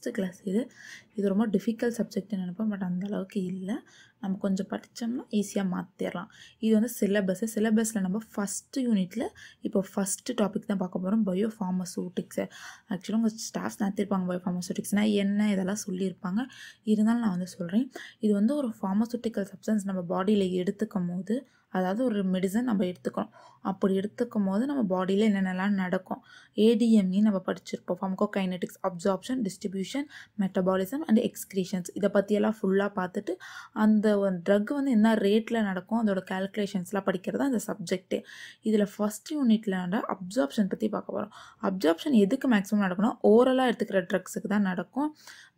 First class இது. இது ரொம்ப டிஃபிகல்ட் சப்ஜெக்ட்னு நினைப்பேன் பட் அந்த அளவுக்கு இல்லை. நம்ம கொஞ்சம் படித்தோம்னா ஈஸியாக மாற்றிடலாம் இது வந்து சிலபஸ்ஸு சிலபஸில் நம்ம ஃபஸ்ட்டு யூனிட்டில் இப்போ ஃபஸ்ட்டு டாபிக் தான் பார்க்க போகிறோம் பயோ ஃபார்மசூட்டிக்ஸு ஆக்சுவலாக உங்கள் ஸ்டாஃப்ஸ் நடத்திருப்பாங்க பயோ ஃபார்மசூட்டிக்ஸ்னால் என்ன இதெல்லாம் சொல்லியிருப்பாங்க? இருந்தாலும் நான் வந்து சொல்கிறேன் இது வந்து ஒரு ஃபார்மசூட்டிக்கல் சப்ஸ்டன்ஸ் நம்ம பாடியில் எடுத்துக்கும் போது அதாவது ஒரு மெடிசன் நம்ம எடுத்துக்கணும். அப்படி எடுத்துக்கும் போது நம்ம பாடியில் என்னென்னலாம் நடக்கும்? ஏடிஎம்இ நம்ம படிச்சிருப்போம். Pharmacokinetics absorption distribution metabolism and excretions இதை பற்றியெல்லாம் ஃபுல்லாக பார்த்துட்டு அந்த ட்ரக் வந்து என்ன ரேட்டில் நடக்கும் அதோட கேல்குலேஷன்ஸ்லாம் படிக்கிறது தான் இந்த சப்ஜெக்ட்டு இதில் ஃபஸ்ட் யூனிட்டில் அப்சார்ப்ஷன் பற்றி பார்க்க போகிறோம் அப்சார்ப்ஷன் எதுக்கு மேக்ஸிமம் நடக்கணும் ஓரலாக எடுத்துக்கிற ட்ரக்ஸுக்கு தான் நடக்கும்.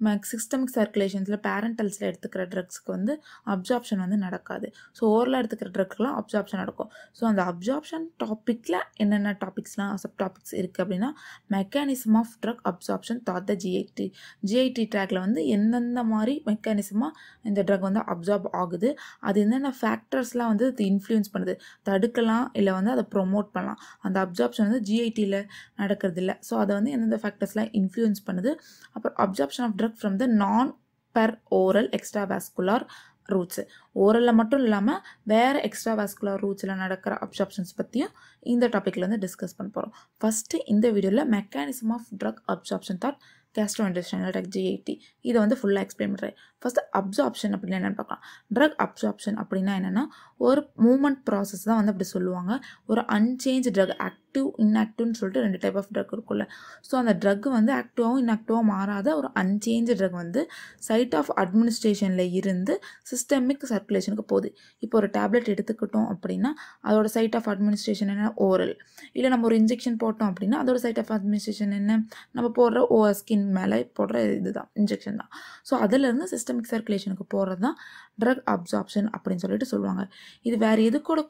மேக் சிஸ்டமிக் சர்க்குலேஷன்ஸில் பேரண்டல்ஸில் எடுத்துக்கிற ட்ரக்ஸ்க்கு வந்து அப்சார்ப்ஷன் வந்து நடக்காது. ஸோ ஓரலாக எடுத்துக்கிற ட்ரக்ஸ்லாம் அப்சார்ப்ஷன் நடக்கும். ஸோ அந்த அப்சார்ப்ஷன் டாப்பிக்கில் என்னென்ன டாபிக்ஸ்லாம் சப் டாபிக்ஸ் இருக்குது அப்படின்னா mechanism of drug absorption that the GIT GIT ட்ராக்ல வந்து எந்தெந்த மாதிரி மெக்கானிசமாக இந்த ட்ரக் வந்து அப்சார்ப் ஆகுது. அது என்னென்ன ஃபேக்டர்ஸ்லாம் வந்து அது இன்ஃப்ளூயன்ஸ் பண்ணுது? தடுக்கலாம் இல்லை வந்து அதை ப்ரொமோட் பண்ணலாம். அந்த அப்சார்ப்ஷன் வந்து ஜிஐடியில் நடக்கிறது இல்லை ஸோ அதை வந்து எந்தெந்த ஃபேக்டர்ஸ்லாம் இன்ஃப்ளூயன்ஸ் பண்ணுது? அப்புறம் absorption of drug from the non per oral extra vascular routes ஓரலில் மட்டும் இல்லாமல் வேறு எக்ஸ்ட்ரா வேஸ்குலர் ரூட்ஸில் நடக்கிற அப்சார்ப்ஷன்ஸ் பற்றியும் இந்த டாப்பிக்கில் வந்து டிஸ்கஸ் பண்ண போகிறோம் ஃபஸ்ட்டு இந்த வீடியோவில் mechanism of drug absorption that gastro industrial drug GIT இதை வந்து ஃபுல்லாக எக்ஸ்பிளைன் பண்ணுறேன் ஃபஸ்ட்டு அப்சார்ப்ஷன் அப்படின்னா என்னென்னு பார்க்கலாம். ட்ரக் அப்சார்ப்ஷன் அப்படின்னா என்னென்னா ஒரு மூமெண்ட் ப்ராசஸ் தான் வந்து அப்படி சொல்லுவாங்க. ஒரு அன்சேஞ்ச் ட்ரக் ஆக்டிவ் இன்ஆக்டிவ்னு சொல்லிட்டு ரெண்டு டைப் ஆஃப் ட்ரக் இருக்குல்ல ஸோ அந்த ட்ரக் வந்து ஆக்டிவாகவும் இன்ஆக்டிவாகவும் மாறாத ஒரு அன்சேஞ்ச் ட்ரக் வந்து சைட் ஆஃப் அட்மினிஸ்ட்ரேஷனில் இருந்து சிஸ்டமிக் சர்க்குலேஷனுக்கு போகுது. இப்போ ஒரு டேப்லெட் எடுத்துக்கிட்டோம் அப்படின்னா அதோட சைட் ஆஃப் அட்மினிஸ்ட்ரேஷன் என்ன? ஓரல் இல்லை நம்ம ஒரு இன்ஜெக்ஷன் போட்டோம் அப்படின்னா அதோட சைட் ஆஃப் அட்மினிஸ்ட்ரேஷன் என்ன? நம்ம போடுற ஓ ஸ்கின் மேலே போடுற இது தான் இன்ஜெக்ஷன் தான். ஸோ அதிலேருந்து சிஸ்டமிக் சர்க்குலேஷனுக்கு போகிறது தான் ட்ரக் அப்சார்ப்ஷன் அப்படின்னு சொல்லிட்டு சொல்லுவாங்க. இது வேறு எது கூட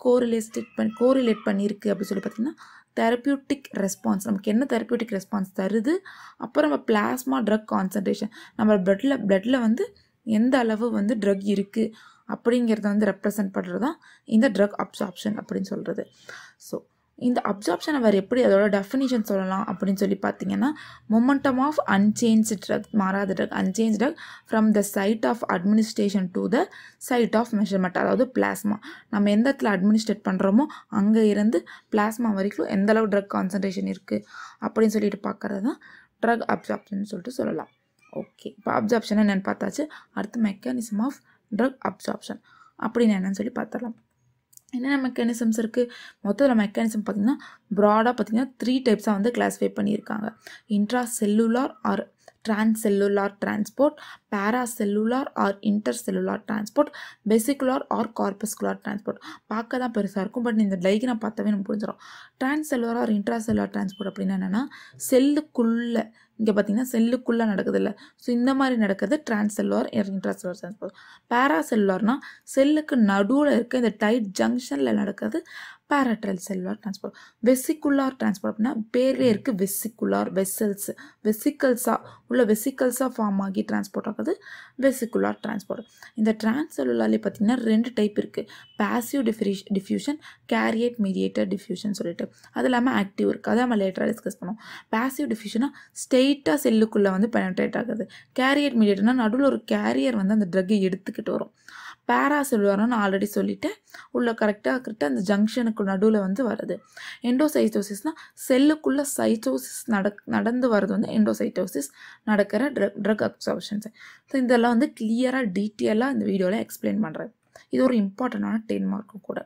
பண்ணி கோரிலேட் பண்ணியிருக்கு அப்படின்னு சொல்லி பார்த்தீங்கன்னா தெரப்பியூட்டிக் ரெஸ்பான்ஸ் நமக்கு என்ன தெரப்பியூட்டிக் ரெஸ்பான்ஸ் தருது? அப்புறம் நம்ம பிளாஸ்மா ட்ரக் கான்சன்ட்ரேஷன் நம்ம பிளட்டில் பிளட்டில் வந்து எந்த அளவு வந்து ட்ரக் இருக்குது அப்படிங்கிறத வந்து ரெப்ரசன்ட் பண்ணுறது தான் இந்த ட்ரக் அப்சார்ப்ஷன் அப்படின்னு சொல்கிறது ஸோ இந்த அப்சார்ப்ஷனை வேறு எப்படி அதோட டெஃபினிஷன் சொல்லலாம் அப்படின்னு சொல்லி பார்த்தீங்கன்னா மொமெண்டம் ஆஃப் அன்சேஞ்ச் ட்ரக் மாறாத drug unchanged drug from the site of administration to the site of measurement அதாவது பிளாஸ்மா நம்ம எந்த இடத்துல அட்மினிஸ்ட்ரேட் பண்ணுறோமோ அங்கே இருந்து பிளாஸ்மா வரைக்கும் எந்தளவு ட்ரக் கான்சன்ட்ரேஷன் இருக்குது அப்படின்னு சொல்லிட்டு பார்க்குறது தான் ட்ரக் அப்சார்ப்ஷன் சொல்லிட்டு சொல்லலாம். ஓகே இப்போ அப்சார்ப்ஷன் என்னென்னு பார்த்தாச்சு. அடுத்து மெக்கானிசம் ஆஃப் ட்ரக் அப்சார்ப்ஷன் அப்படின்னு என்னன்னு சொல்லி பார்த்துடலாம். என்னென்ன மெக்கானிசம்ஸ் இருக்குது மொத்தத்தில் மெக்கானிசம் பார்த்திங்கன்னா ப்ராடாக பார்த்திங்கன்னா த்ரீ டைப்ஸாக வந்து கிளாஸிஃபை பண்ணியிருக்காங்க intracellular or transcellular transport paracellular or intercellular transport vesicular or corpuscular transport பார்க்க தான் பெருசாக இருக்கும் பட் இந்த லைக்கினை பார்த்தாவே நம்ம புரிஞ்சிடும். Transcellular or intra cellular transport அப்படின்னா என்னென்னா செல்லுக்குள்ளே இங்கே பார்த்தீங்கன்னா செல்லுக்குள்ளே நடக்குது இல்லை ஸோ இந்த மாதிரி நடக்கிறது டிரான்செல்லுலார் இன்ட்ராசெல்லுலார் டிரான்ஸ்போர்ட் பேராசெல்லுலார்னா செல்லுக்கு நடுவில் இருக்க இந்த டைட் ஜங்ஷனில் நடக்கிறது பேரட்ரல் செல்லுலார் டிரான்ஸ்போர்ட் வெசிகுலார் டிரான்ஸ்போர்ட் அப்படின்னா இருக்குது வெசிகுலார் வெசல்ஸ் வெசிக்கல்ஸாக உள்ள வெசிக்கல்ஸாக ஃபார்ம் ஆகி டிரான்ஸ்போர்ட் ஆகுது. வெசிகுலார் டிரான்ஸ்போர்ட் இந்த டிரான்செல்லுலார்லேயே பார்த்தீங்கன்னா ரெண்டு டைப் இருக்குது passive diffuse diffusion carrier mediator diffusion சொல்லிட்டு. அது இல்லாமல் ஆக்டிவ் இருக்குது அதை நம்ம லேட்டராக டிஸ்கஸ் பண்ணுவோம். பேசிவ் டிஃப்யூஷனாக ஸ்ட்ரெயிட்டாக செல்லுக்குள்ளே வந்து பெனட்ரேட் ஆகுது. கேரியட் மீடியேட்டர்னா நடுவில் ஒரு கேரியர் வந்து அந்த ட்ரக்கை எடுத்துக்கிட்டு வரும். பேராசெல்லுலார்னு நான் ஆல்ரெடி சொல்லிட்டேன். உள்ள கரெக்டாக கரெக்டாக அந்த ஜங்ஷனுக்கு நடுவில் வந்து வருது. எண்டோசைட்டோசிஸ்னால் செல்லுக்குள்ளே சைட்டோசிஸ் நட நடந்து வர்றது வந்து எண்டோசைட்டோசிஸ் நடக்கிற ட்ரக் ட்ரக் அப்சார்ப்ஷன்ஸ் ஸோ இதெல்லாம் வந்து கிளியராக டீட்டெயிலாக இந்த வீடியோவில் எக்ஸ்பிளைன் பண்ணுறேன் இது ஒரு இம்பார்ட்டண்டான டென் மார்க்கும் கூட.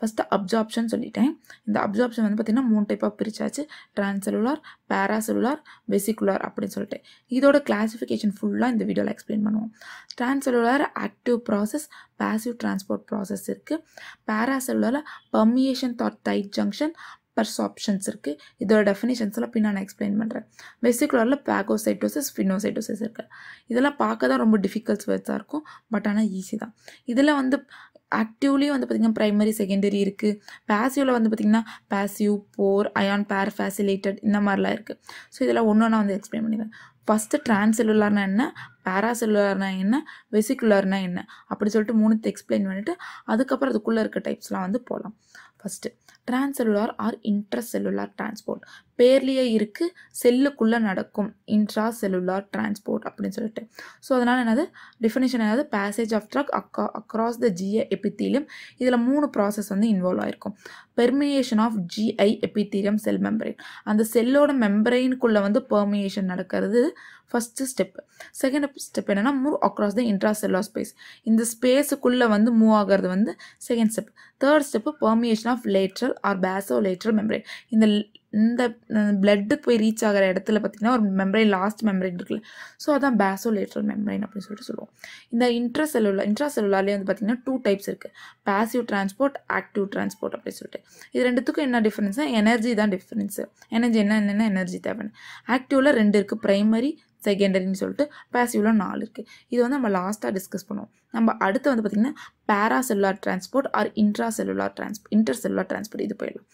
ஃபஸ்ட்டு அப்சார்ப்ஷன் சொல்லிட்டேன். இந்த அப்சார்ப்ஷன் வந்து பார்த்திங்கன்னா மூணு டைப்பாக பிரிச்சாச்சு. டிரான்செலுலார் பேராசெலுலார் வெசிகுலார் அப்படின்னு சொல்லிட்டு. இதோட கிளாஸிஃபிகேஷன் ஃபுல்லாக இந்த வீடியோவில் எக்ஸ்பிளைன் பண்ணுவோம். Transcellular active process passive transport process இருக்குது பேராசெலுலாரில் permeation that tight junction persorptions இருக்குது இதோட டெஃபினேஷன்ஸ்லாம் பின் நான் எக்ஸ்பிளைன் பண்ணுறேன் வெசிகுலரில் பேகோசைட்டோசிஸ் ஃபினோசைட்டோசிஸ் இருக்குது இதெல்லாம் பார்க்க தான் ரொம்ப டிஃபிகல்ட்ஸ் வேர்ட்ஸாக இருக்கும். பட் ஆனால் ஈஸி தான். இதில் வந்து ஆக்டிவ்லேயும் வந்து பார்த்திங்கன்னா ப்ரைமரி செகண்டரி இருக்குது பேசிவில் வந்து பார்த்திங்கன்னா பேசிவ் போர் அயான் பேர் ஃபேசிலேட்டட் இந்த மாதிரிலாம் இருக்குது ஸோ இதெல்லாம் ஒன்று ஒன்றா வந்து எக்ஸ்பிளைன் பண்ணிடுறேன். ஃபஸ்ட்டு ட்ரான்செல்லுலார்னா என்ன? பேராசெல்லுலார்னா என்ன? வெசிகுலர்னா என்ன? அப்படி சொல்லிட்டு மூணுத்து எக்ஸ்பிளைன் பண்ணிவிட்டு அதுக்கப்புறம் அதுக்குள்ளே இருக்க டைப்ஸ்லாம் வந்து போகலாம் first transcellular or intracellular transport பேர்லேயே இருக்குது செல்லுக்குள்ளே நடக்கும். இன்ட்ரா செல்லுலார் டிரான்ஸ்போர்ட் அப்படின்னு சொல்லிட்டு. ஸோ அதனால் என்னது? டிஃபினேஷன் என்னது? பேசேஜ் ஆஃப் ட்ரக் அக்கா அக்ராஸ் த ஜிஐ எபித்தீலியம் இதில் மூணு ப்ராசஸ் வந்து இன்வால்வ் ஆயிருக்கும். Permeation of GI epithelium cell membrane அந்த செல்லோட மெம்பரைனுக்குள்ளே வந்து பெர்மியேஷன் நடக்கிறது ஃபஸ்ட்டு ஸ்டெப் செகண்ட் ஸ்டெப் என்னென்னா move across the intracellular space இந்த ஸ்பேஸுக்குள்ளே வந்து மூவ் ஆகிறது வந்து second step third step permeation of lateral or basolateral membrane இந்த இந்த பிளட்டு போய் ரீச் ஆகிற இடத்துல பார்த்திங்கன்னா ஒரு மெம்பரைன் லாஸ்ட் மெம்பரைன் இருக்குல்ல. ஸோ அதான் பேசோ லேட்ரல் மெம்பரைன் அப்படின்னு சொல்லிட்டு சொல்லுவோம். இந்த இன்ட்ரா செல்லுலா இன்ட்ரா செல்லுலார்லேயே வந்து பார்த்திங்கன்னா டூ டைப்ஸ் இருக்குது பேசிவ் டிரான்ஸ்போர்ட் ஆக்டிவ் டிரான்ஸ்போர்ட் அப்படின்னு சொல்லிட்டு. இது ரெண்டுத்துக்கும் என்ன டிஃப்ரென்ஸ்னால் எனர்ஜி தான் டிஃப்ரென்ஸு எனர்ஜி என்ன என்னென்ன எனர்ஜி தேவைன்னு. ஆக்டிவில் ரெண்டு இருக்குது ப்ரைமரி செகண்டரின்னு சொல்லிட்டு பேசிவில் நாலு இருக்குது இது வந்து நம்ம லாஸ்ட்டாக டிஸ்கஸ் பண்ணுவோம். நம்ம அடுத்து வந்து பார்த்திங்கன்னா paracellular transport or intracellular trans intercellular transport இது போயிடலாம்.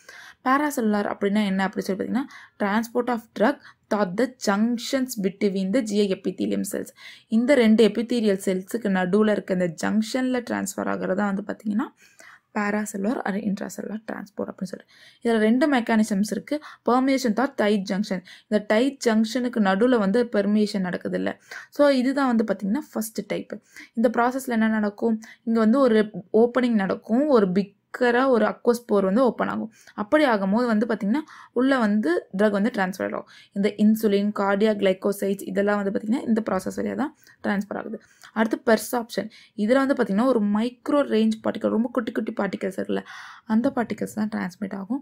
பேராசெல்லுலார் அப்படின்னா என்ன அப்படின்னு சொல்லி பார்த்தீங்கன்னா transport of drug that the junctions between the GI epithelium cells இந்த ரெண்டு எபித்தீரியல் செல்ஸுக்கு நடுவில் இருக்க இந்த ஜங்ஷனில் ட்ரான்ஸ்ஃபர் ஆகிறதா வந்து பார்த்திங்கன்னா பேராசெல்லுலர் அது இன்ட்ராசெல்லுலர் டிரான்ஸ்போர்ட் அப்படின்னு சொல்லிட்டு இதில் ரெண்டு மெக்கானிசம்ஸ் இருக்குது பெர்மியேஷன் தான் டைட் ஜங்ஷன் இந்த டைட் ஜங்ஷனுக்கு நடுவில் வந்து பெர்மியேஷன் நடக்குது இல்லை ஸோ இதுதான் வந்து பார்த்திங்கன்னா ஃபஸ்ட்டு டைப்பு இந்த ப்ராசஸில் என்ன நடக்கும்? இங்கே வந்து ஒரு ஓப்பனிங் நடக்கும். ஒரு பிக் திக்கராக ஒரு அக்வஸ்போர் வந்து ஓப்பன் ஆகும். அப்படி ஆகும்போது வந்து பார்த்திங்கன்னா உள்ளே வந்து ட்ரக் வந்து ட்ரான்ஸ்ஃபர் ஆகும். இந்த இன்சுலின் கார்டியா கிளைக்கோசைட்ஸ் இதெல்லாம் வந்து பார்த்திங்கன்னா இந்த ப்ராசஸ் வழியாக தான் ட்ரான்ஸ்ஃபர் ஆகுது. அடுத்து பெர்சாப்ஷன் இதில் வந்து பார்த்திங்கன்னா ஒரு மைக்ரோ ரேஞ்ச் பார்ட்டிகல் ரொம்ப குட்டி குட்டி பார்ட்டிகல்ஸ் இருக்குல்ல அந்த பார்ட்டிகல்ஸ் தான் டிரான்ஸ்மிட் ஆகும்.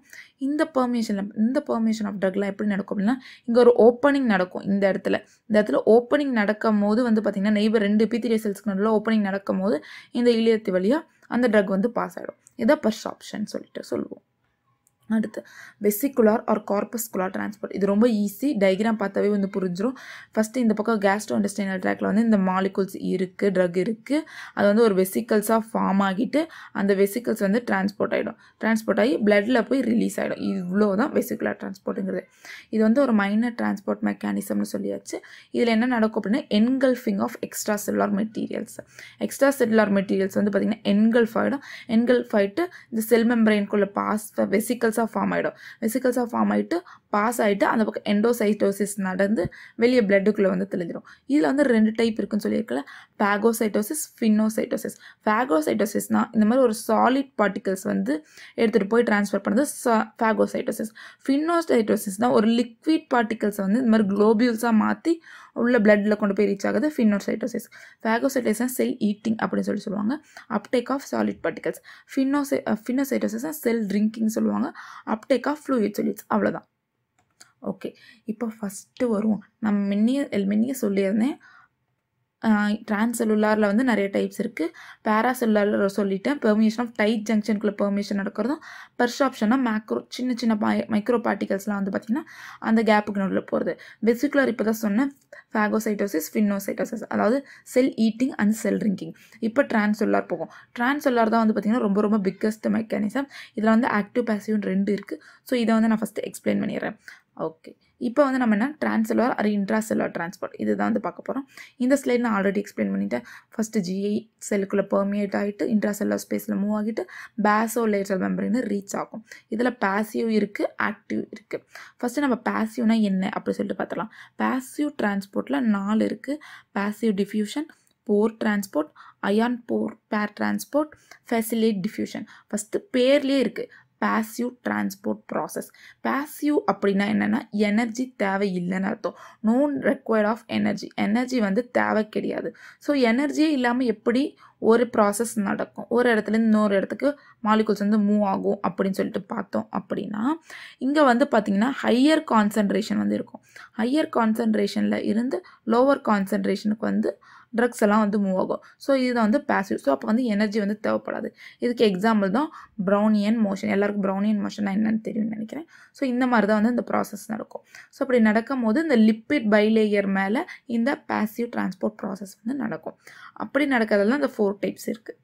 இந்த பெர்மிஷனில் இந்த பெர்மிஷன் ஆஃப் ட்ரக்லாம் எப்படி நடக்கும் அப்படின்னா இங்கே ஒரு ஓப்பனிங் நடக்கும் இந்த இடத்துல. இந்த இடத்துல ஓப்பனிங் நடக்கும் போது வந்து பார்த்திங்கன்னா நெய்பர் ரெண்டு பித்திரிய செல்ஸ்க்கு நடுவில் ஓப்பனிங் நடக்கும் போது இந்த இளையத்து வழியாக அந்த ட்ரக் வந்து பாஸ் ஆகிடும் இதை பர்சாப்ஷன் சொல்லிட்டு சொல்லுவோம். அடுத்து வெசிகுலார் ஆர் கார்பஸ்குலார் டிரான்ஸ்போர்ட் இது ரொம்ப ஈஸி டைக்ராம் பார்த்தாவே வந்து புரிஞ்சிடும் ஃபஸ்ட்டு இந்த பக்கம் கேஸ்ட்ரோ இண்டஸ்டைனல் ட்ராக்ல வந்து இந்த மாலிகுல்ஸ் இருக்குது ட்ரக் இருக்குது அது வந்து ஒரு வெசிக்கல்ஸாக ஃபார்ம் ஆகிட்டு அந்த வெசிக்கல்ஸ் வந்து டிரான்ஸ்போர்ட் ஆகிடும் டிரான்ஸ்போர்ட் ஆகி பிளட்டில் போய் ரிலீஸ் ஆகிடும் இவ்வளோ தான் வெசிகுலார் டிரான்ஸ்போர்ட்டுங்கிறது இது வந்து ஒரு மைனர் டிரான்ஸ்போர்ட் மெக்கானிசம்னு சொல்லியாச்சு. இதில் என்ன நடக்கும் அப்படின்னா engulfing of extracellular materials extracellular materials வந்து பார்த்திங்கன்னா என்கல்ஃப் ஆகிடும் என்கல்ஃப் ஆகிட்டு இந்த செல் மெம்பரைன்குள்ளே பாஸ் வெசிக்கல்ஸாக ஃபார்ம் ஆகிடும் வெசிக்கல்ஸாக ஃபார்ம் ஆகிட்டு பாஸ் ஆகிட்டு அந்த பக்கம் எண்டோசைட்டோசிஸ் நடந்து வெளியே பிளட்டுக்குள்ளே வந்து தெளிஞ்சிடும் இதில் வந்து ரெண்டு டைப் இருக்குன்னு சொல்லியிருக்கல பேகோசைட்டோசிஸ் ஃபின்னோசைட்டோசிஸ் ஃபேகோசைட்டோசிஸ்னால் இந்த மாதிரி ஒரு சாலிட் பார்ட்டிகல்ஸ் வந்து எடுத்துகிட்டு போய் ட்ரான்ஸ்ஃபர் பண்ணுறது ஃபேகோசைட்டோசிஸ் ஃபின்னோசைட்டோசிஸ்னால் ஒரு லிக்விட் பார்ட்டிகல்ஸை வந்து இந்த மாதிரி குளோபியூல்ஸாக மாற்றி உள்ள பிளட்டில் கொண்டு போய் ரீச் ஆகுது ஃபின்னோசைட்டோசிஸ் ஃபேகோசைட்டோசிஸ் செல் ஈட்டிங் அப்படின்னு சொல்லி சொல்லுவாங்க. அப்டேக் ஆஃப் சாலிட் பார்ட்டிகல்ஸ் ஃபின்னோசை ஃபின்னோசைட்டோசிஸ் செல் ட்ரிங்கிங் சொல்லுவாங்க. அப்டேக் ஆஃப் ஃப்ளூயிட் சொல்லிட்ஸ் அவ்வளோதான் ஓகே இப்போ ஃபஸ்ட்டு வரும் நம்ம மின்னிய மின்னிய சொல்லியிருந்தேன். டிரான்செல்லுலாரில் வந்து நிறைய டைப்ஸ் இருக்குது பேராசெல்லுலாரில் சொல்லிட்டேன். பெர்மிஷன் ஆஃப் டைட் ஜங்ஷனுக்குள்ளே பெர்மிஷன் நடக்கிறதும் பெர்ஷாப்ஷனாக மேக்ரோ சின்ன சின்ன மைக்ரோ பார்ட்டிகல்ஸ்லாம் வந்து பார்த்திங்கன்னா அந்த கேப்புக்கு நடுவில் போகிறது வெசிகுலர் இப்போ தான் சொன்னேன். ஃபேகோசைட்டோசிஸ் ஃபின்னோசைட்டோசிஸ் அதாவது cell eating and cell drinking இப்போ டிரான்செல்லார் போகும். டிரான்செல்லார் தான் வந்து பார்த்திங்கன்னா ரொம்ப ரொம்ப பிக்கஸ்ட் மெக்கானிசம் இதில் வந்து ஆக்டிவ் பேசிவ்னு ரெண்டு இருக்குது ஸோ இதை வந்து நான் ஃபஸ்ட்டு எக்ஸ்பிளைன் பண்ணிடுறேன். ஓகே இப்போ வந்து நம்ம என்ன? ட்ரான்ஸ்லர் அது இன்ட்ராசெல்லார் டிரான்ஸ்போர்ட் இதுதான் வந்து பார்க்க போகிறோம் இந்த ஸ்லைட் நான் ஆல்ரெடி எக்ஸ்பிளைன் பண்ணிட்டேன். ஃபஸ்ட்டு ஜிஐ செல்லுக்குள்ளே பெர்மியேட் ஆகிட்டு இன்ட்ராசெல்லார் ஸ்பேஸில் மூவ் ஆகிட்டு பேசோ லேட்டர் மெம்பரின்னு ரீச் ஆகும். இதில் பேசிவ் இருக்குது ஆக்டிவ் இருக்குது ஃபஸ்ட்டு நம்ம பேசிவ்னா என்ன? அப்படி சொல்லிட்டு பார்த்துலாம் பேசிவ் டிரான்ஸ்போர்ட்டில் நாலு இருக்குது passive diffusion pore transport ion pore pair transport facilitate diffusion first பேர்லேயே இருக்குது பேசிவ் டிரான்ஸ்போர்ட் ப்ராசஸ் பேசிவ் அப்படின்னா என்னென்னா எனர்ஜி தேவை இல்லைன்னு அர்த்தம். Non required of energy energy வந்து தேவை கிடையாது. ஸோ எனர்ஜியே இல்லாமல் எப்படி ஒரு ப்ராசஸ் நடக்கும்? ஒரு இடத்துலேருந்து இன்னொரு இடத்துக்கு மாலிகுல்ஸ் வந்து மூவ் ஆகும் அப்படின்னு சொல்லிட்டு பார்த்தோம் அப்படின்னா இங்கே வந்து பார்த்திங்கன்னா ஹையர் கான்சன்ட்ரேஷன் வந்து இருக்கும். ஹையர் கான்சன்ட்ரேஷனில் இருந்து லோவர் கான்சன்ட்ரேஷனுக்கு வந்து ட்ரக்ஸ் எல்லாம் வந்து மூவ் ஆகும். ஸோ இதுதான் வந்து பேசிவ் ஸோ அப்போ வந்து எனர்ஜி வந்து தேவைப்படாது. இதுக்கு எக்ஸாம்பிள் தான் ப்ரௌனியன் மோஷன் எல்லாருக்கும் ப்ரௌனியன் மோஷன்னா என்னன்னு தெரியும்னு நினைக்கிறேன். ஸோ இந்த மாதிரி தான் வந்து இந்த ப்ராசஸ் நடக்கும். ஸோ அப்படி நடக்கும் போது இந்த லிப்பிட் பைலேயர் மேலே இந்த பேசிவ் டிரான்ஸ்போர்ட் ப்ராசஸ் வந்து நடக்கும். அப்படி நடக்கிறதுல இந்த ஃபோர் டைப்ஸ் இருக்குது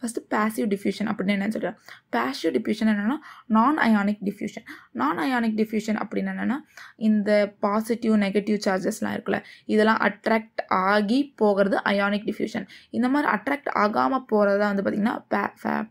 ஃபஸ்ட்டு பேசிவ் டிஃப்யூஷன் அப்படின்னு என்ன சொல்கிறேன் பேசிவ் டிஃப்யூஷன் என்னென்னா non ionic diffusion non ionic diffusion அப்படின்னு என்னென்னா இந்த பாசிட்டிவ் நெகட்டிவ் சார்ஜஸ்லாம் இருக்குல்ல இதெல்லாம் அட்ராக்ட் ஆகி போகிறது அயானிக் டிஃப்யூஷன் இந்த மாதிரி அட்ராக்ட் ஆகாமல் போகிறது தான் வந்து பார்த்திங்கன்னா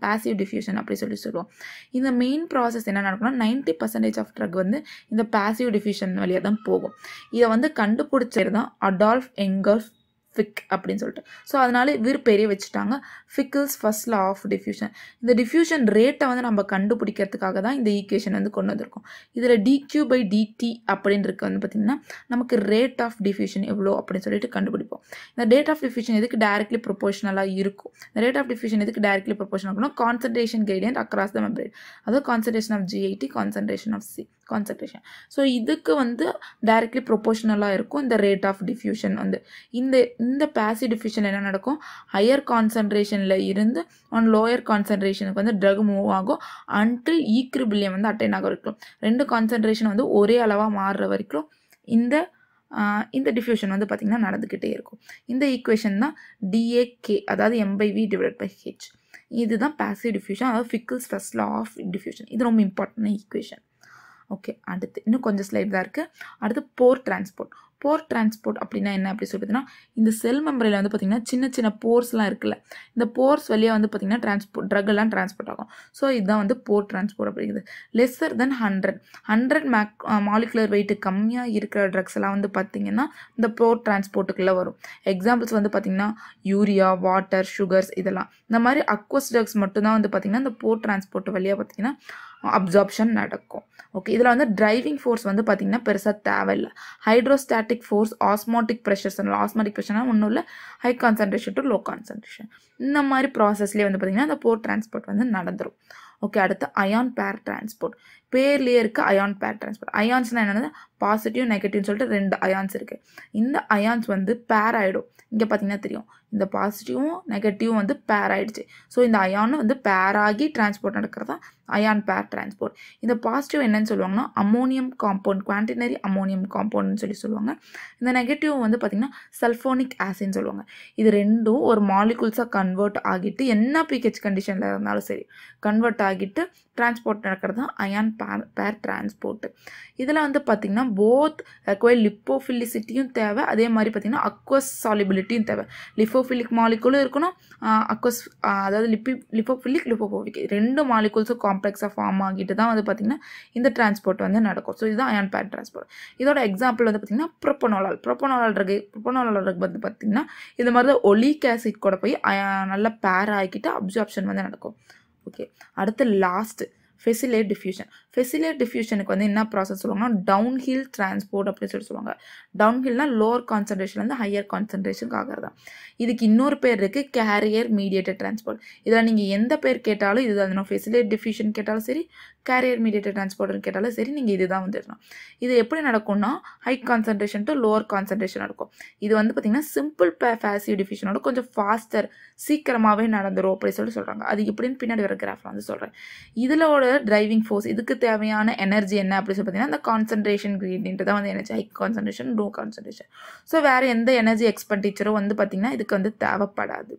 பேசிவ் டிஃப்யூஷன் அப்படி சொல்லி சொல்லுவோம். இந்த மெயின் ப்ராசஸ் என்ன நடக்கும்னா நைன்ட்டி பர்சன்டேஜ் ஆஃப் ட்ரக் வந்து இந்த பேசிவ் டிஃப்யூஷன் வழியாக தான் போகும். இதை வந்து கண்டுபிடிச்சது தான் அடால்ஃப் எங்கல்ஃப் ஃபிக் அப்படின்னு சொல்லிட்டு. ஸோ அதனால இவர் பெரிய வச்சுட்டாங்க. Fick's first law of diffusion இந்த டிஃப்யூஷன் ரேட்டை வந்து நம்ம கண்டுபிடிக்கிறதுக்காக தான் இந்த ஈக்குவேஷன் வந்து கொண்டு வந்திருக்கோம். இதில் டிக்யூ பை டிடி அப்படின்றது வந்து பார்த்திங்கன்னா நமக்கு ரேட் ஆஃப் டிஃப்யூஷன் எவ்வளோ அப்படின்னு சொல்லிட்டு கண்டுபிடிப்போம். இந்த ரேட் ஆஃப் டிஃப்யூஷன் எதுக்கு டைரக்ட்லி ப்ரொபோஷனலாக இருக்கும்? இந்த ரேட் ஆஃப் டிஃப்யூஷன் எதுக்கு டைரக்ட்லி ப்ரொபோஷனல் இருக்கணும் concentration gradient across the membrane அதாவது concentration of GIT concentration of C concentration so இதுக்கு வந்து டைரக்ட்லி ப்ரொபோஷனலாக இருக்கும் இந்த ரேட் ஆஃப் டிஃப்யூஷன் வந்து. இந்த இந்த பேசி டிஃபிஷன் என்ன நடக்கும்? ஹையர் கான்சன்ட்ரேஷனில் இருந்து ஒன் லோயர் கான்சன்ட்ரேஷனுக்கு வந்து ட்ரக் மூவ் ஆகும். அன்டில் ஈக்ரிபிலியம் வந்து அட்டைன் ஆக வரைக்கும். ரெண்டு கான்சன்ட்ரேஷன் வந்து ஒரே அளவாக மாறுற வரைக்கும் இந்த இந்த டிஃப்யூஷன் வந்து பார்த்திங்கன்னா நடந்துக்கிட்டே இருக்கும். இந்த ஈக்குவேஷன் தான் D A M by V V divide by H இதுதான் பேசிவ் டிஃப்யூஷன் அதாவது Fick's first law of diffusion இது ரொம்ப இம்பார்ட்டன்ட் ஈக்குவேஷன் ஓகே அடுத்து இன்னும் கொஞ்சம் ஸ்லைட் தான் இருக்குது அடுத்து போர் டிரான்ஸ்போர்ட் போர் டிரான்ஸ்போர்ட் அப்படின்னா என்ன அப்படி சொல்லுதுன்னா இந்த செல் மெம்பரில் வந்து பார்த்திங்கன்னா சின்ன சின்ன போர்ஸ்லாம் இருக்குல்ல இந்த போர்ஸ் வழியாக வந்து பார்த்திங்கன்னா டிரான்ஸ்போர்ட் ட்ரக் எல்லாம் டிரான்ஸ்போர்ட் ஆகும். ஸோ இதுதான் வந்து போர் டிரான்ஸ்போர்ட் அப்படிங்கிறது லெஸ்ஸர் தென் ஹண்ட்ரட் ஹண்ட்ரட் மேக் மாலிகுலர் வெயிட்டு கம்மியாக இருக்கிற ட்ரக்ஸ் எல்லாம் வந்து பார்த்திங்கன்னா இந்த போர் டிரான்ஸ்போர்ட்டுக்குள்ளே வரும். எக்ஸாம்பிள்ஸ் வந்து பார்த்திங்கன்னா யூரியா வாட்டர் சுகர்ஸ் இதெல்லாம். இந்த மாதிரி அக்வஸ் ட்ரக்ஸ் மட்டும்தான் வந்து பார்த்திங்கன்னா இந்த போர் டிரான்ஸ்போர்ட் வழியாக பார்த்திங்கன்னா அப்சார்ப்ஷன் நடக்கும். ஓகே இதில் வந்து டிரைவிங் ஃபோர்ஸ் வந்து பார்த்திங்கன்னா பெருசாக தேவையில்லை. Hydrostatic force osmotic pressures osmotic ப்ரெஷர்னால் ஒன்றும் இல்லை. High concentration to low concentration இந்த மாதிரி ப்ராசஸ்லேயே வந்து பார்த்திங்கன்னா அந்த போர் டிரான்ஸ்போர்ட் வந்து நடந்துடும் ஓகே அடுத்து அயான் பேர் டிரான்ஸ்போர்ட் பேர்லேயே இருக்குது அயான் பேர் டிரான்ஸ்போர்ட் அயான்ஸ்னால் என்னென்னா பாசிட்டிவ் நெகட்டிவ்னு சொல்லிட்டு ரெண்டு அயான்ஸ் இருக்குது இந்த அயான்ஸ் வந்து பேர் ஆகிடும் இங்கே பார்த்தீங்கன்னா தெரியும். இந்த பாசிட்டிவும் நெகட்டிவும் வந்து பேர் ஆகிடுச்சு ஸோ இந்த அயானும் வந்து பேர் ஆகி டிரான்ஸ்போர்ட் நடக்கிறது தான் அயான் பேர் டிரான்ஸ்போர்ட் இந்த பாசிட்டிவ் என்னன்னு சொல்லுவாங்கன்னா அமோனியம் காம்பவுண்ட் குவான்டினரி அமோனியம் காம்பவுண்ட்னு சொல்லி சொல்லுவாங்க. இந்த நெகட்டிவ் வந்து பார்த்திங்கன்னா சல்ஃபோனிக் ஆசிட்னு சொல்லுவாங்க. இது ரெண்டும் ஒரு மாலிகுல்ஸாக கன்வெர்ட் ஆகிட்டு என்ன பிஹெச் கண்டிஷனில் இருந்தாலும் சரி கன்வெர்ட் ஆகிட்டு டிரான்ஸ்போர்ட் நடக்கிறது தான் அயான் பேர் பேர் டிரான்ஸ்போர்ட்டு இதில் வந்து பார்த்திங்கன்னா போத் ரெக்வயர் லிப்போஃபிலிசிட்டியும் தேவை அதே மாதிரி பார்த்திங்கன்னா அக்வஸ் சாலிபிலிட்டியும் தேவை. லிஃபோ லிப்போஃபிலிக் மாலிகுலும் இருக்கணும். அக்வஸ் அதாவது லிப்பி லிப்போஃபிலிக் லிப்போஃபோபிக் ரெண்டு மாலிகுல்ஸும் காம்ப்ளெக்ஸாக ஃபார்ம் ஆகிட்டு தான் வந்து பார்த்திங்கன்னா இந்த டிரான்ஸ்போர்ட் வந்து நடக்கும். ஸோ இதுதான் அயன் பேர் டிரான்ஸ்போர்ட் இதோட எக்ஸாம்பிள் வந்து பார்த்திங்கன்னா ப்ரொப்பனோலால் ப்ரொப்பனோலால் ட்ரக் ப்ரொப்பனோலால் இருக்கு வந்து பார்த்திங்கன்னா இந்த மாதிரி தான் ஒலிக் ஆசிட் கூட போய் நல்லா பேர் ஆகிக்கிட்டு அப்சார்ப்ஷன் வந்து நடக்கும். ஓகே அடுத்து லாஸ்ட்டு ஃபெசிலேட் டிஃப்யூஷன் ஃபெசிலேட் டிஃப்யூஷனுக்கு வந்து என்ன ப்ராசஸ் சொல்லுவாங்கன்னா டவுன் ஹில் டிரான்ஸ்போர்ட் அப்படின்னு சொல்லி சொல்லுவாங்க. டவுன் ஹில்னா லோவர் கான்சன்ட்ரேஷன்லேருந்து ஹையர் கான்சன்ட்ரேஷனுக்கு ஆகிறது தான். இதுக்கு இன்னொரு பேர் இருக்குது கேரியர் மீடியேட்டட் டிரான்ஸ்போர்ட் இதில் நீங்கள் எந்த பேர் கேட்டாலும் இதுதான் ஃபெசிலேட் டிஃப்யூஷன் கேட்டாலும் சரி கேரியர் மீடியேட்டட் டிரான்ஸ்போர்ட்னு கேட்டாலும் சரி நீங்கள் இதுதான் வந்துடணும் இது எப்படி நடக்கும்னா high concentration to lower concentration நடக்கும். இது வந்து பார்த்திங்கன்னா சிம்பிள் ஃபேசிவ் டிஃபிஷனோட கொஞ்சம் ஃபாஸ்டர் சீக்கிரமாகவே நடந்துடும் அப்படின்னு சொல்லி சொல்கிறாங்க அது எப்படின்னு பின்னாடி வர கிராஃபில் வந்து சொல்கிறேன் இதிலோட டிரைவிங் ஃபோர்ஸ் இதுக்கு தேவையான எனர்ஜி என்ன அப்படின்னு சொல்லி பார்த்தீங்கன்னா அந்த கான்சன்ட்ரேஷன் கிரீடியன்ட்டு தான் வந்து energy high concentration low concentration so வேறு எந்த எனர்ஜி எக்ஸ்பெண்டிச்சரும் வந்து பார்த்திங்கன்னா இதுக்கு வந்து தேவைப்படாது.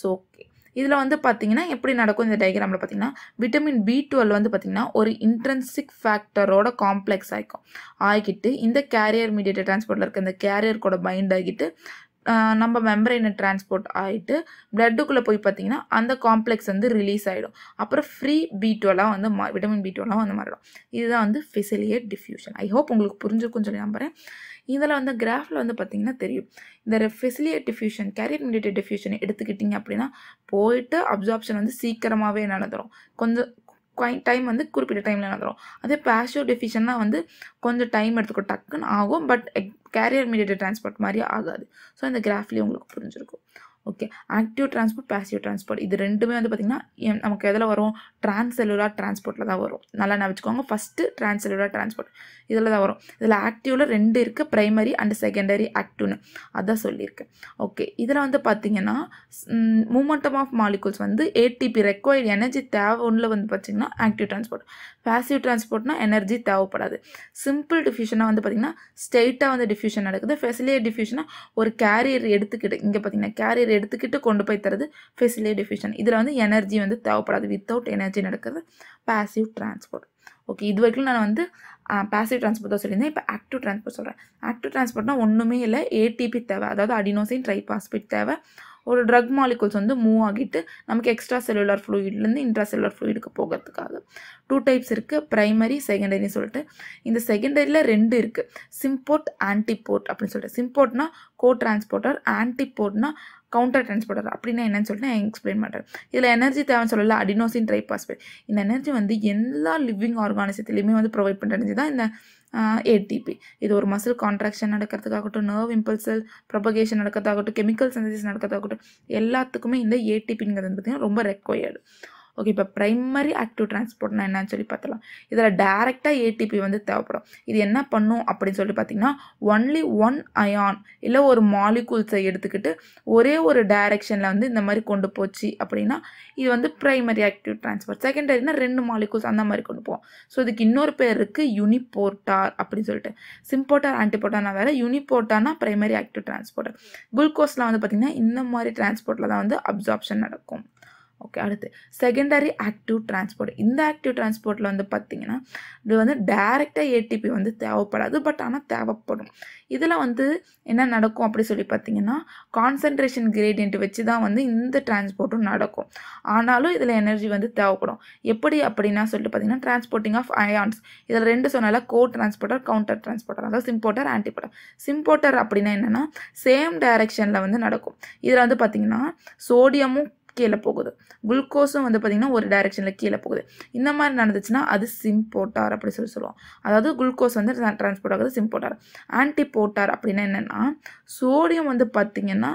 ஸோ ஓகே இதில் வந்து பார்த்தீங்கன்னா எப்படி நடக்கும் இந்த டயக்ராமில் பார்த்தீங்கன்னா விட்டமின் பி டுவெல் வந்து பார்த்திங்கன்னா ஒரு இன்ட்ரென்சிக் ஃபேக்டரோட காம்ப்ளெக்ஸ் ஆகிக்கும் ஆகிட்டு இந்த கேரியர் மீடியேட்டட் டிரான்ஸ்போர்ட்டில் இருக்க இந்த கேரியர் கூட பைண்ட் ஆகிட்டு நம்ம மெம்பரைனை டிரான்ஸ்போர்ட் ஆகிட்டு பிளட்டுக்குள்ளே போய் பார்த்தீங்கன்னா அந்த காம்ப்ளெக்ஸ் வந்து ரிலீஸ் ஆகிடும் அப்புறம் ஃப்ரீ பி டுவெல்லாம் வந்து மா விட்டமின் பி டுவெல்லாம் வந்து மாறிடும். இதுதான் வந்து ஃபெசிலியேட் டிஃப்யூஷன் ஐ ஹோப் உங்களுக்கு புரிஞ்சிருக்கும்னு சொல்லி நம்புகிறேன் இதில் வந்து கிராஃபில் வந்து பார்த்திங்கன்னா தெரியும். இந்த facilitated diffusion carrier mediated diffusion எடுத்துக்கிட்டிங்க அப்படின்னா போயிட்டு அப்சார்ப்ஷன் வந்து சீக்கிரமாகவே நடந்துடும் கொஞ்சம் டைம் வந்து குறிப்பிட்ட டைமில் நடந்துடும் அதே பேஷிவ் டெஃபிஷன்னா வந்து கொஞ்சம் டைம் எடுத்துக்கும் டக்குன்னு ஆகும் பட் கேரியர் மீடியேட்டட் டிரான்ஸ்போர்ட் மாதிரி ஆகாது. ஸோ இந்த கிராஃப்லேயே உங்களுக்கு புரிஞ்சிருக்கும். Okay active transport passive transport இது ரெண்டுமே வந்து பார்த்திங்கன்னா நமக்கு எதில் வரும்? டிரான்செல்லுலார் டிரான்ஸ்போர்ட்டில் தான் வரும். நல்லா நான் வச்சுக்கோங்க. ஃபஸ்ட்டு டிரான்செல்லுலார் டிரான்ஸ்போர்ட் இதில் தான் வரும். இதில் ஆக்டிவில் ரெண்டு இருக்குது ப்ரைமரி அண்ட் செகண்டரி ஆக்டிவ்னு அதான் சொல்லியிருக்கேன் ஓகே இதில் வந்து பார்த்திங்கன்னா மூமெண்டம் ஆஃப் மாலிகூல்ஸ் வந்து ஏடிபி ரெக்வயர்ட் எனர்ஜி தேவை ஒன்றில் வந்து பார்த்திங்கன்னா ஆக்டிவ் டிரான்ஸ்போர்ட் பேசிவ் ட்ரான்ஸ்போர்ட்னா எனர்ஜி தேவைப்படாது. சிம்பிள் டிஃப்யூஷனாக வந்து பார்த்திங்கன்னா ஸ்ட்ரெயிட்டாக வந்து டிஃப்யூஷன் நடக்குது. ஃபெசிலியர் டிஃப்யூஷனாக ஒரு கேரியர் எடுத்துக்கிட்டு இங்கே பார்த்திங்கன்னா கேரியர் எடுத்துக்கிட்டு கொண்டு போய் தரது ஃபெசிலி டிஃபிஷன் இதில் வந்து எனர்ஜி வந்து தேவைப்படாது. வித்தவுட் எனர்ஜி நடக்கிறது பேசிவ் டிரான்ஸ்போர்ட் ஓகே இது வரைக்கும் நான் வந்து பாசிவ் டிரான்ஸ்போர்ட் தான் சொல்லியிருந்தேன். இப்போ ஆக்டிவ் டிரான்ஸ்போர்ட் சொல்கிறேன் ஆக்டிவ் டிரான்ஸ்போர்ட்னா ஒன்றுமே இல்லை. ஏடிபி தேவை. அதாவது அடினோசின் ட்ரைபாஸ்பிட் தேவை. ஒரு ட்ரக் மாலிகுல்ஸ் வந்து மூவ் ஆகிட்டு நமக்கு எக்ஸ்ட்ரா செல்லுலர் ஃப்ளூயிட்லேருந்து இன்ட்ரா செல்லுலர் ஃப்ளூயிடுக்கு போகிறதுக்காக டூ டைப்ஸ் இருக்குது ப்ரைமரி செகண்டரின்னு சொல்லிட்டு. இந்த செகண்டரியில் ரெண்டு இருக்குது சிம்போர்ட் ஆன்டிபோர்ட் அப்படின்னு சொல்லிட்டு. சிம்போர்ட்னா கோ டிரான்ஸ்போர்ட்டர் ஆன்டிபோர்ட்னா கவுண்டர் டிரான்ஸ்போர்ட்டர் அப்படின்னா என்னன்னு சொல்லிட்டு நான் எக்ஸ்பிளைன் பண்ணுறேன் இதில் எனர்ஜி தேவைன்னு சொல்லல அடினோசின் ட்ரைபாஸ்பேட் இந்த எனர்ஜி வந்து எல்லா லிவிங் ஆர்கானிசத்துலேயுமே வந்து ப்ரொவைட் பண்ணுற எனர்ஜி தான் இந்த ஏடிபி இது ஒரு மசில் கான்ட்ராக்ஷன் நடக்கிறதுக்காகட்டும் நர்வ் இம்பல்சல் ப்ரொபகேஷன் நடக்கிறதாகட்டும் கெமிக்கல் சென்சஸ் நடக்கிறதாகட்டும் எல்லாத்துக்குமே இந்த ஏடிபிங்கிறது வந்து பார்த்திங்கன்னா ரொம்ப ரெக்வயர்டு ஓகே இப்போ ப்ரைமரி ஆக்டிவ் டிரான்ஸ்போர்ட்னா என்னன்னு சொல்லி பார்த்தலாம் இதில் டேரெக்டாக ஏடிபி வந்து தேவைப்படும். இது என்ன பண்ணும் அப்படின்னு சொல்லி பார்த்தீங்கன்னா ஒன்லி ஒன் அயான் இல்லை ஒரு மாலிகூல்ஸை எடுத்துக்கிட்டு ஒரே ஒரு டைரெக்ஷனில் வந்து இந்த மாதிரி கொண்டு போச்சு அப்படின்னா இது வந்து ப்ரைமரி ஆக்டிவ் டிரான்ஸ்போர்ட் செகண்டரினா ரெண்டு மாலிகூல்ஸ் அந்த மாதிரி கொண்டு போவோம். ஸோ இதுக்கு இன்னொரு பேர் இருக்குது யூனிபோர்ட்டார் அப்படின்னு சொல்லிட்டு. சிம்போட்டார் ஆன்டிபோர்ட்டானா வேறு யூனிபோர்ட்டானா ப்ரைமரி ஆக்டிவ் டிரான்ஸ்போர்ட்டர் குளுக்கோஸில் வந்து பார்த்திங்கன்னா இந்த மாதிரி டிரான்ஸ்போர்ட்டில் தான் வந்து அப்சார்ப்ஷன் நடக்கும். ஓகே அடுத்து. செகண்டரி ஆக்டிவ் டிரான்ஸ்போர்ட் இந்த ஆக்டிவ் டிரான்ஸ்போர்ட்டில் வந்து பார்த்திங்கன்னா இது வந்து டைரெக்டாக ஏடிபி வந்து தேவைப்படாது பட் ஆனால் தேவைப்படும். இதில் வந்து என்ன நடக்கும் அப்படி சொல்லி பார்த்தீங்கன்னா கான்சன்ட்ரேஷன் கிரேடியன்ட் வச்சு தான் வந்து இந்த டிரான்ஸ்போர்ட்டும் நடக்கும். ஆனாலும் இதில் எனர்ஜி வந்து தேவைப்படும். எப்படி அப்படின்னா சொல்லிட்டு பார்த்தீங்கன்னா டிரான்ஸ்போர்ட்டிங் ஆஃப் அயான்ஸ் இதில் ரெண்டு சொன்னால கோ டிரான்ஸ்போர்ட்டர் கவுண்டர் டிரான்ஸ்போர்ட்டர் அதாவது சிம்போர்ட்டர் ஆன்டிபோர்ட்டர் சிம்போர்ட்டர் அப்படின்னா என்னென்னா சேம் டைரெக்ஷனில் வந்து நடக்கும். இதில் வந்து பார்த்திங்கன்னா சோடியமும் கீழே போகுது. குளுக்கோஸும் வந்து பார்த்திங்கன்னா ஒரு டைரெக்ஷனில் கீழே போகுது. இந்த மாதிரி நடந்துச்சுன்னா அது சிம்போட்டார் அப்படி சொல்லி சொல்லுவோம் அதாவது குளுக்கோஸ் வந்து டிரான்ஸ்போர்ட் ஆகுது சிம்போட்டார் ஆன்டிபோட்டார் அப்படின்னா என்னென்னா சோடியம் வந்து பார்த்திங்கன்னா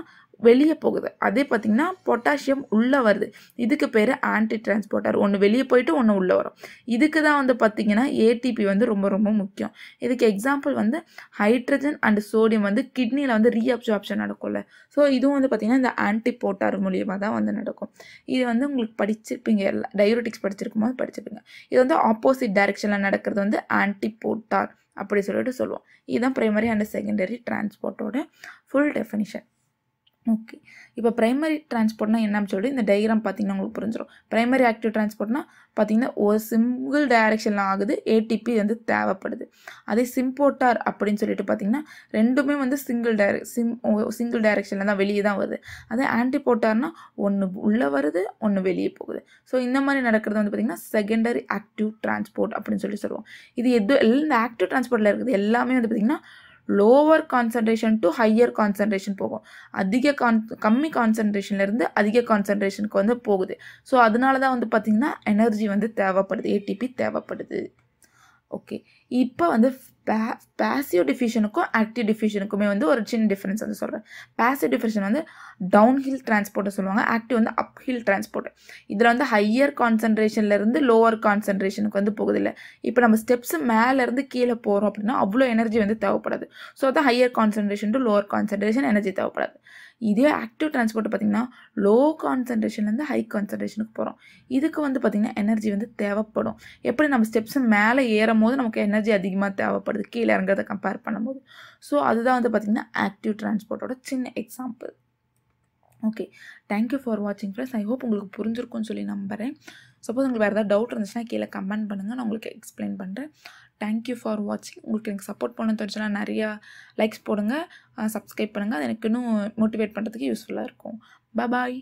வெளியே போகுது. அதே பார்த்திங்கன்னா பொட்டாசியம் உள்ளே வருது. இதுக்கு பேர் ஆன்டி டிரான்ஸ்போர்ட்டர் ஒன்று வெளியே போயிட்டு ஒன்று உள்ளே வரும். இதுக்கு தான் வந்து பார்த்திங்கன்னா ஏடிபி வந்து ரொம்ப ரொம்ப முக்கியம். இதுக்கு எக்ஸாம்பிள் வந்து ஹைட்ரஜன் அண்ட் சோடியம் வந்து கிட்னியில் வந்து ரீஅப்சார்ப்ஷன் நடக்கும்ல. ஸோ இதுவும் வந்து பார்த்திங்கன்னா இந்த ஆன்டிபோட்டார் மூலியமாக தான் வந்து நடக்கும். இது வந்து உங்களுக்கு படிச்சிருப்பீங்க. எல்லாம் டைரோட்டிக்ஸ் படிச்சிருக்கும் போது படிச்சிருப்பீங்க. இது வந்து ஆப்போசிட் டைரெக்ஷனில் நடக்கிறது வந்து ஆன்டிபோட்டார் அப்படி சொல்லிட்டு சொல்லுவோம். இதுதான் ப்ரைமரி அண்ட் செகண்டரி டிரான்ஸ்போர்ட்டோட ஃபுல் டெஃபினிஷன் ஓகே. இப்போ ப்ரைமரி டிரான்ஸ்போர்ட்னா என்னன்னு சொல்லிட்டு இந்த டயக்ராம் பார்த்தீங்கன்னா உங்களுக்கு புரிஞ்சிடும் ப்ரைமரி ஆக்டிவ் டிரான்ஸ்போர்ட்னா பார்த்தீங்கன்னா ஒரு சிங்கிள் டைரக்ஷனில் ஆகுது ஏடிபி வந்து தேவைப்படுது. அதே சிம்போட்டார் அப்படின்னு சொல்லிட்டு பார்த்தீங்கன்னா ரெண்டுமே வந்து சிங்கிள் டைரக் சிம் சிங்கிள் டைரக்ஷனில் தான் வெளியே தான் வருது. அதே ஆன்டிபோட்டார்னா ஒன்று உள்ளே வருது ஒன்று வெளியே போகுது. ஸோ இந்த மாதிரி நடக்கிறது வந்து பார்த்திங்கன்னா செகண்டரி ஆக்டிவ் டிரான்ஸ்போர்ட் அப்படின்னு சொல்லி சொல்லுவோம். இது எது எல்லாம் இந்த ஆக்டிவ் டிரான்ஸ்போர்ட்டில் இருக்குது எல்லாமே வந்து பார்த்திங்கன்னா lower concentration to higher concentration போகும். அதிக கான் கம்மி கான்சன்ட்ரேஷன்லேருந்து அதிக கான்சன்ட்ரேஷனுக்கு வந்து போகுது. ஸோ அதனால தான் வந்து பார்த்திங்கன்னா எனர்ஜி வந்து தேவைப்படுது. ஏடிபி தேவைப்படுது. ஓகே இப்போ வந்து பே பேசிவ் டிஃபிஷனுக்கும் ஆக்டிவ் டிஃபிஷனுக்குமே வந்து ஒரு சின்ன டிஃப்ரென்ஸ் வந்து சொல்கிறேன் பேசிவ் டிஃபிஷன் வந்து டவுன் ஹில் டிரான்ஸ்போர்ட்டை சொல்லுவாங்க. ஆக்டிவ் வந்து அப் ஹில் டிரான்ஸ்போர்ட் இதில் வந்து ஹையர் கான்சன்ட்ரேஷன்லேருந்து லோவர் கான்சன்ட்ரேஷனுக்கு வந்து போகுது இல்லை இப்போ நம்ம ஸ்டெப்ஸ் மேலேருந்து கீழே போகிறோம் அப்படின்னா அவ்வளோ எனர்ஜி வந்து தேவைப்படாது. ஸோ அதான் higher concentration to lower concentration energy தேவைப்படாது. இதே ஆக்டிவ் டிரான்ஸ்போர்ட் பார்த்திங்கன்னா லோ கான்சன்ட்ரேஷன்லேருந்து ஹை கான்சன்ட்ரேஷனுக்கு போகிறோம் இதுக்கு வந்து பார்த்திங்கன்னா எனர்ஜி வந்து தேவைப்படும். எப்படி நம்ம ஸ்டெப்ஸ் மேலே ஏறும் போது நமக்கு எனர்ஜி அதிகமாக தேவைப்படுது. கீழே இறங்குறத கம்பேர் பண்ணும்போது. ஸோ அதுதான் வந்து பார்த்திங்கன்னா ஆக்டிவ் டிரான்ஸ்போர்ட்டோட சின்ன example okay thank you for வாட்சிங் ஃப்ரெண்ட்ஸ் ஐ ஹோப் உங்களுக்கு புரிஞ்சிருக்கும்னு சொல்லி நம்புகிறேன் சப்போஸ் உங்களுக்கு வேறு ஏதாவது டவுட் இருந்துச்சுன்னா கீழே கமெண்ட் பண்ணுங்கள் நான் உங்களுக்கு எக்ஸ்பிளைன் பண்ணுறேன் தேங்க்யூ ஃபார் வாட்சிங் உங்களுக்கு எனக்கு சப்போர்ட் பண்ண தோணுச்சுன்னா நிறையா லைக்ஸ் போடுங்க. சப்ஸ்கிரைப் பண்ணுங்கள் அது எனக்கு இன்னும் மோட்டிவேட் பண்ணுறதுக்கு யூஸ்ஃபுல்லாக இருக்கும். பாய்